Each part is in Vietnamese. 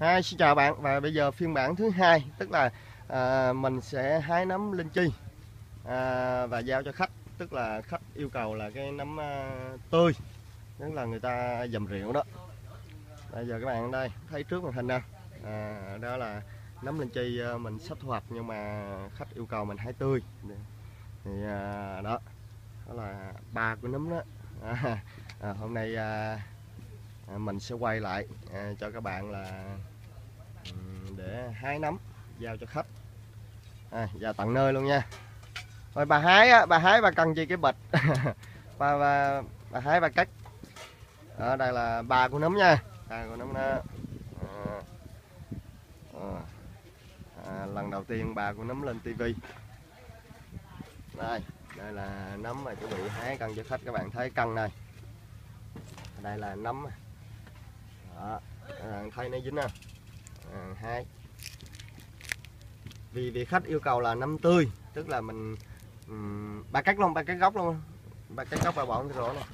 Hi, xin chào bạn. Và bây giờ phiên bản thứ hai tức là à, mình sẽ hái nấm linh chi. À, và giao cho khách tức là khách yêu cầu là cái nấm à, tươi. Tức là người ta dầm rượu đó. Bây giờ các bạn đây thấy trước màn hình nè. À, đó là nấm linh chi à, mình sắp thu hoạch nhưng mà khách yêu cầu mình hái tươi. Thì à, đó. Đó là ba của nấm đó. À, à, hôm nay à, à mình sẽ quay lại à, cho các bạn là để hái nấm giao cho khách. À, vào tận nơi luôn nha. Rồi bà hái á bà hái bà cần gì cái bịch? Bà, bà bà hái bà cắt. Ở đây là bà của nấm nha. Bà của nấm đó. À, à, à, lần đầu tiên bà của nấm lên tivi đây đây là nấm mà chuẩn bị hái cân cho khách các bạn thấy cân này. Đây là nấm. Đó các bạn thấy nó dính không? À, hai. Vì vì khách yêu cầu là năm tươi tức là mình um, ba cắt luôn ba cắt gốc luôn ba cắt gốc và bỏ cái rổ này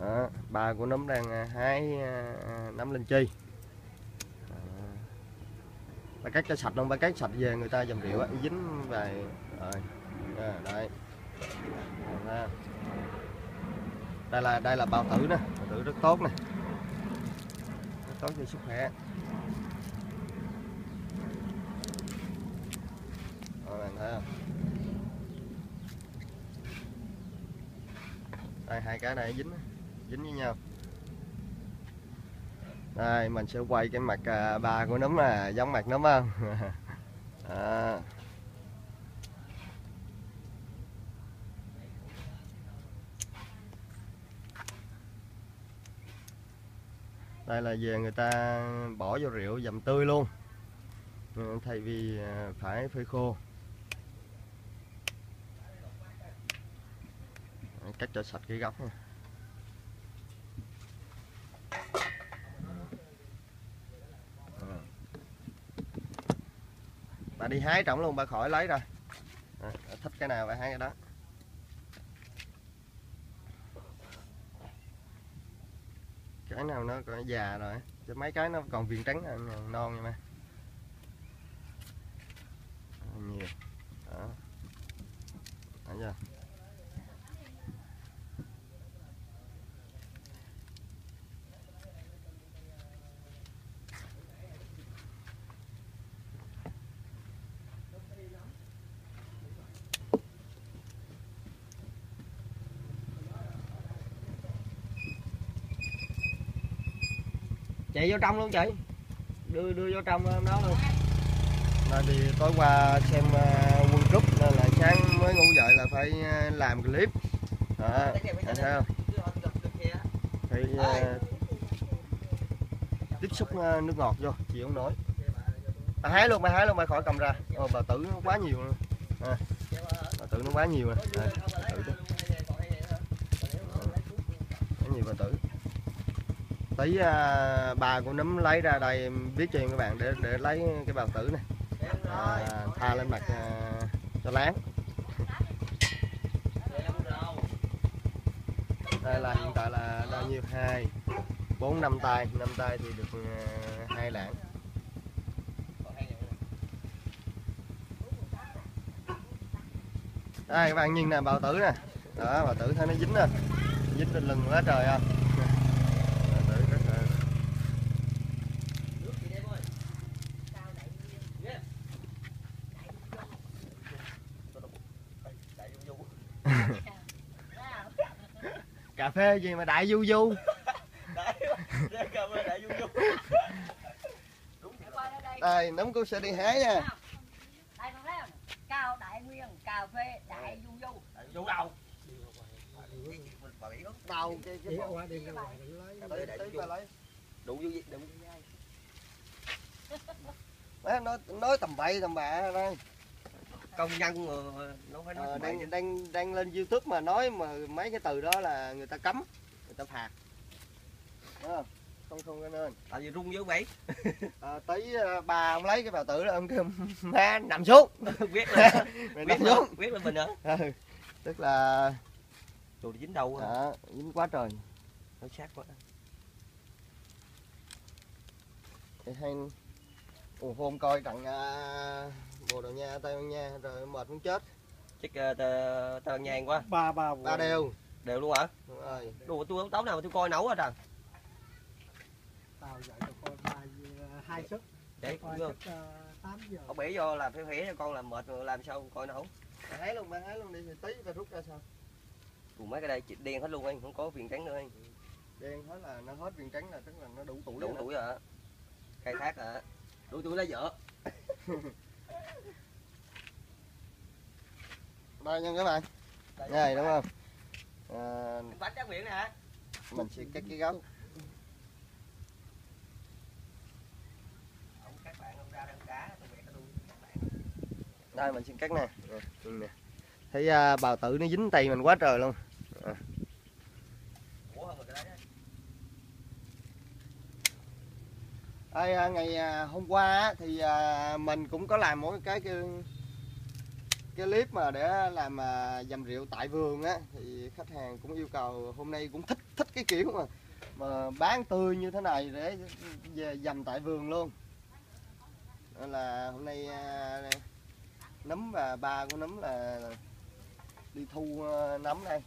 à, bà của nấm đang hái à, nấm linh chi. À, ba cắt cho sạch luôn ba cắt sạch về người ta dầm rượu á dính về rồi à, đây à, đây là đây là bao tử nè bao tử rất tốt nè. Rất tốt cho sức khỏe Rồi, bạn thấy không? Đây, hai cái này dính dính với nhau. Đây, mình sẽ quay cái mặt à, ba của nấm là giống mặt nấm không? À. đây là về người ta bỏ vô rượu dầm tươi luôn. Ừ, thay vì à, phải phơi khô. Cắt cho sạch cái góc. Nha bà đi hái trọng luôn bà khỏi lấy ra à, thích cái nào bà hái cái đó. Cái nào nó còn già rồi chứ mấy cái nó còn viên trắng non nha mà nhiều. Đó. Thấy chưa? Chạy vô trong luôn chị. Đưa đưa vô trong đó luôn. Nay thì tối qua xem uh, World Cup nên là sáng mới ngủ dậy là phải uh, làm clip. Đó, thấy không? phải uh, tiếp xúc nước ngọt vô chị không nói bà hái luôn bà hái luôn bà khỏi cầm ra. Ồ, bà tử nó quá nhiều luôn. À, bà tử nó quá nhiều nè à, bà tử đó. quá nhiều bà tử tí uh, à, bà của nấm lấy ra đây biết cho em các bạn để để lấy cái bào tử này. À, tha lên mặt à, cho láng. Đây là hiện tại là bao nhiêu? Hai. Bốn năm tay. Năm tay thì được à, hai lạng. Đây các bạn nhìn nè bào tử nè. Đó bào tử thấy nó dính nè. Dính lên lưng quá trời không Bào tử rất là cà phê gì mà đại du du? Đây. Nấm cô sẽ đi hái nha? Cao Đại Nguyên, cà phê Đại Du Du. Vụ đầu. Đầu. Cái cái Đi bộ đi ra ngoài lấy lấy đủ. Vô đủ Má, nói nói tầm bậy tầm bạ đây công nhân mà nó phải nói Ờ, ờ, đang đang đang lên youtube mà nói mà mấy cái từ đó là người ta cấm người ta phạt. Đúng không không có nên. Tại vì rung với bẫy. À, tí ờ, bà ông lấy cái bào tử đó ông kêu má nằm xuống. Biết là mày biết nằm xuống biết là mình hả? Ừ, tức là đồ dính đầu à. dính quá trời. Nó sát quá. Thì hay Ồ, hôm coi trận uh, Bồ Đào Nha, Tây Ban Nha rồi mệt muốn chết. Chắc uh, tơ, tơ nhang quá. Ba ba ba đều. Đều luôn hả? Đúng rồi. Đồ tôi tối nào mà tôi coi nấu hết à? Tao dạy cho con ba hai suất đấy ờ, tám giờ. Ông bể do làm phế phế cho con làm mệt rồi làm sao coi nấu? Hái luôn, bà hái luôn đi thì tí ta rút ra sao? Cùng mấy cái đây chị đen hết luôn anh không có viền trắng nữa anh. Đen hết là nó hết viên trắng là tức là nó đủ tuổi đủ rồi. tuổi rồi khai thác hả? Đủ tuổi lấy vợ đây nha các bạn. Này đúng không? À, bánh tráng miệng nè. hả mình sẽ cắt cái gốc. Bạn đây mình xin cắt nè. thấy à, bào tử nó dính tay mình quá trời luôn ủa hơn rồi cái đấy á. Đây, à, ngày à, hôm qua thì à, mình cũng có làm một cái cái cái clip mà để làm à, dầm rượu tại vườn á thì khách hàng cũng yêu cầu hôm nay cũng thích thích cái kiểu mà mà bán tươi như thế này để về dầm tại vườn luôn. Nên là hôm nay nấm và ba của nấm là đi thu nấm đây.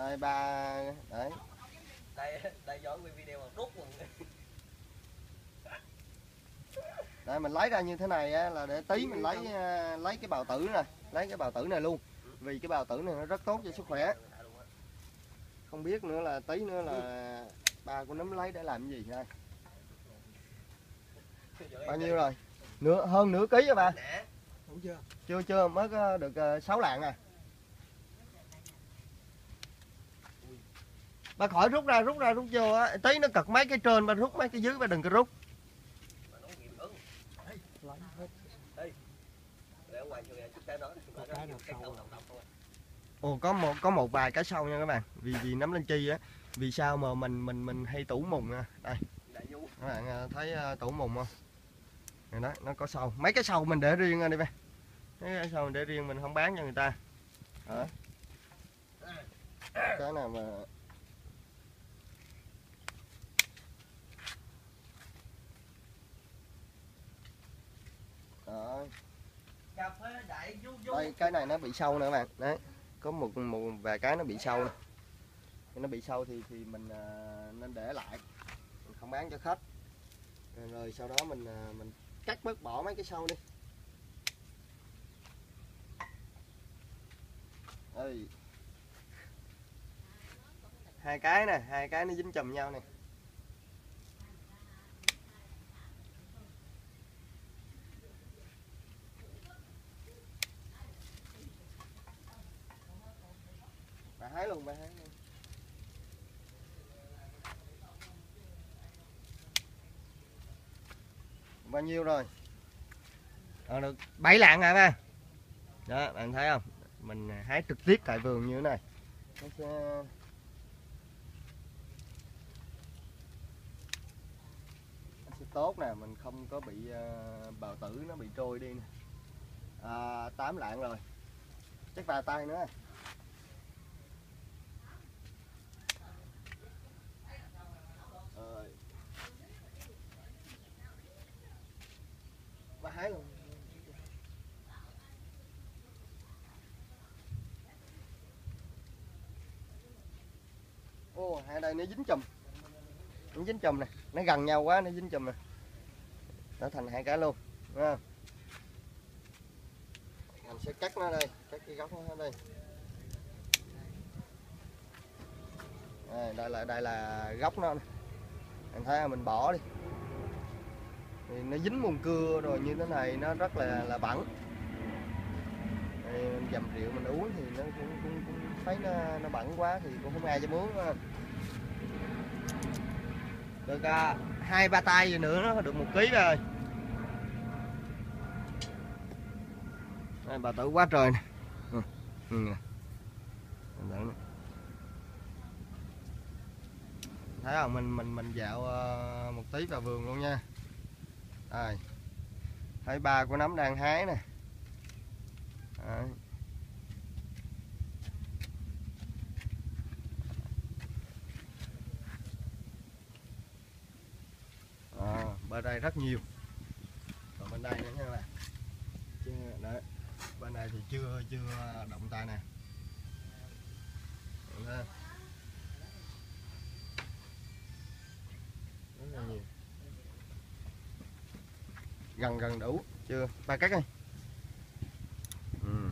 Đây ba đấy đây đây giỏi quay video mà rút quần Đây mình lấy ra như thế này á, là để tí mình lấy à, lấy cái bào tử này, lấy cái bào tử này luôn. Vì cái bào tử này nó rất tốt cho sức khỏe. Không biết nữa là tí nữa là ba của nấm lấy để làm cái gì đây. Bao nhiêu rồi? Nửa hơn nửa ký rồi ba. chưa Chưa chưa mới có được 6 lạng à. Bà khỏi rút ra, rút ra, rút vô á, tí nó cật mấy cái trên bà rút mấy cái dưới bà đừng có rút. Có Ồ có một có một vài cái sâu nha các bạn. Vì vì nấm linh chi á, vì sao mà mình mình mình hay tủ mùng nha. Đây, các bạn à, thấy à, tủ mùng không? Này đó, nó có sâu. Mấy cái sâu mình để riêng đi bạn. Mấy cái sâu mình để riêng mình không bán cho người ta. Đó. Cái nào mà Đó. đây cái này nó bị sâu nữa các bạn. Đấy có một một vài cái nó bị sâu nè. Nó bị sâu thì thì mình à, nên để lại. Mình không bán cho khách. Rồi, rồi sau đó mình à, mình cắt bớt bỏ mấy cái sâu đi. Ê. hai cái nè hai cái nó dính chùm nhau nè hái luôn bà hái luôn. Bao nhiêu rồi? Ờ, được bảy lạng hả ba? Đó bạn thấy không? Mình hái trực tiếp tại vườn như thế này. Nó sẽ nó sẽ tốt nè mình không có bị uh, bào tử nó bị trôi đi nè. À, 8 lạng rồi. Chắc vài tay nữa hai đây nó dính chùm. Nó dính chùm nè. Nó gần nhau quá nó dính chùm nè. Nó thành hai cái luôn đúng mình sẽ cắt nó đây cắt cái góc nó đây. Đây, đây là đây là góc nó nè. anh thấy mình bỏ đi. Thì nó dính mùn cưa rồi như thế này nó rất là là bẩn. Thì mình dầm rượu mình uống thì nó cũng, cũng, cũng thấy nó, nó bẩn quá thì cũng không ai cho muốn được à, hai ba tay gì nữa nó được một ký rồi Đây, bà tử quá trời nè ừ. Ừ. nè. Thấy không mình mình mình dạo ờ, một tí vào vườn luôn nha đây thấy ba của nấm đang hái nè Đấy. Ở đây rất nhiều. Còn bên đây nữa nha các bạn. Chứ, đấy bên này thì chưa chưa động tay nè. Rất là nhiều. Gần gần đủ chưa? Ba cắt đi ừ.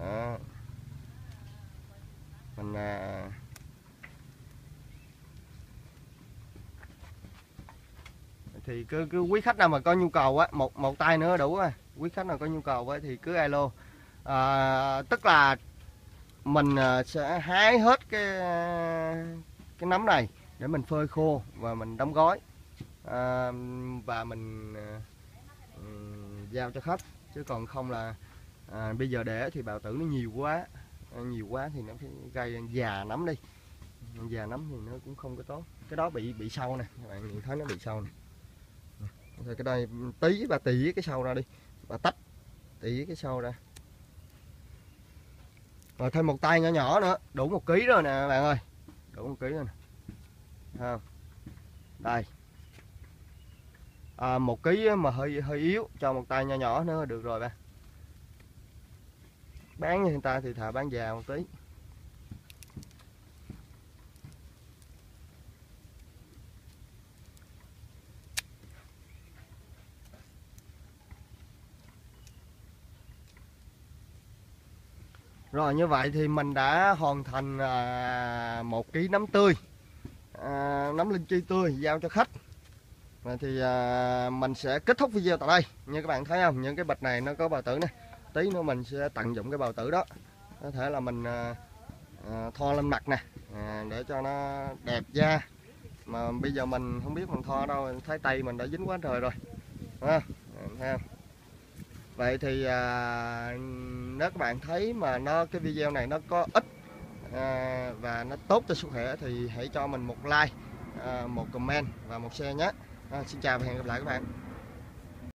đó mình à, thì cứ cứ quý khách nào mà có nhu cầu á một một tay nữa đủ rồi. Quý khách nào có nhu cầu á thì cứ alo. À, tức là mình à, sẽ hái hết cái cái nấm này để mình phơi khô và mình đóng gói. À, và mình à, giao cho khách. Chứ còn không là à, bây giờ để thì bào tử nó nhiều quá. Nhiều quá thì nó sẽ gây già nấm đi. Già nấm thì nó cũng không có tốt. Cái đó bị bị sâu nè. Các bạn nhìn thấy nó bị sâu nè rồi cái đây tí bà tỉ cái sâu ra đi. Bà tách tỉ cái sâu ra. Rồi thêm một tay nhỏ nhỏ nữa đủ một ký rồi nè bạn ơi. Đủ một ký rồi nè. Không? Đây. À, một ký mà hơi hơi yếu cho một tay nhỏ nhỏ nữa được rồi bạn. Bán như người ta thì thà bán già một tí. Rồi như vậy thì mình đã hoàn thành à, một ký nấm tươi à, nấm linh chi tươi giao cho khách. Rồi thì à, mình sẽ kết thúc video tại đây. Như các bạn thấy không những cái bịch này nó có bào tử này tí nữa mình sẽ tận dụng cái bào tử đó. Có thể là mình à, à, thoa lên mặt nè à, để cho nó đẹp da. Mà bây giờ mình không biết mình thoa đâu thấy tay mình đã dính quá trời rồi. Ha thấy không? Vậy thì à, nếu các bạn thấy mà nó cái video này nó có ích à, và nó tốt cho sức khỏe thì hãy cho mình một like à, một comment và một share nhé. À, xin chào và hẹn gặp lại các bạn.